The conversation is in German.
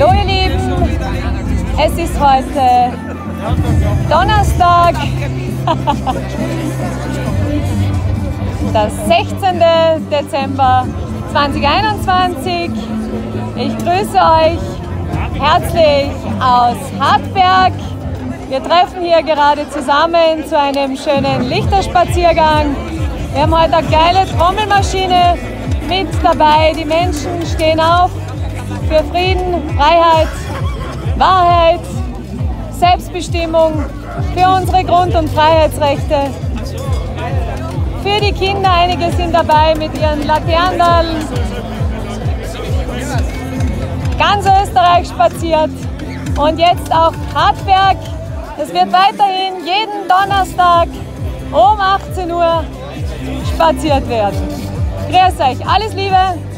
Hallo ihr Lieben, es ist heute Donnerstag, der 16. Dezember 2021. Ich grüße euch herzlich aus Hartberg. Wir treffen hier gerade zusammen zu einem schönen Lichterspaziergang. Wir haben heute eine geile Trommelmaschine mit dabei. Die Menschen stehen auf für Frieden, Freiheit, Wahrheit, Selbstbestimmung, für unsere Grund- und Freiheitsrechte. Für die Kinder, einige sind dabei mit ihren Laternenn. Ganz Österreich spaziert und jetzt auch Hartberg. Es wird weiterhin jeden Donnerstag um 18 Uhr spaziert werden. Grüß euch, alles Liebe!